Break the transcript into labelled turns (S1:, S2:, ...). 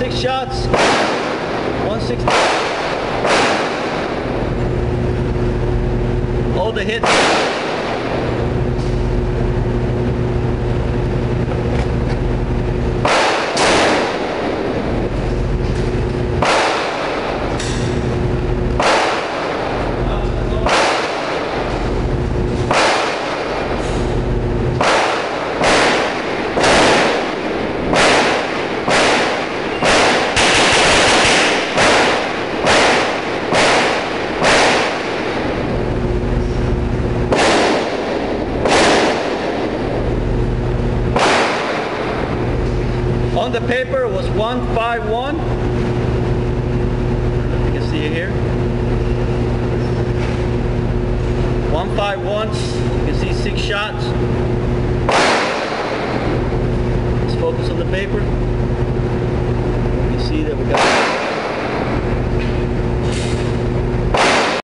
S1: six shots. 160. All the hits. On the paper was 151. You can see it here. 151. You can see six shots. Let's focus on the paper.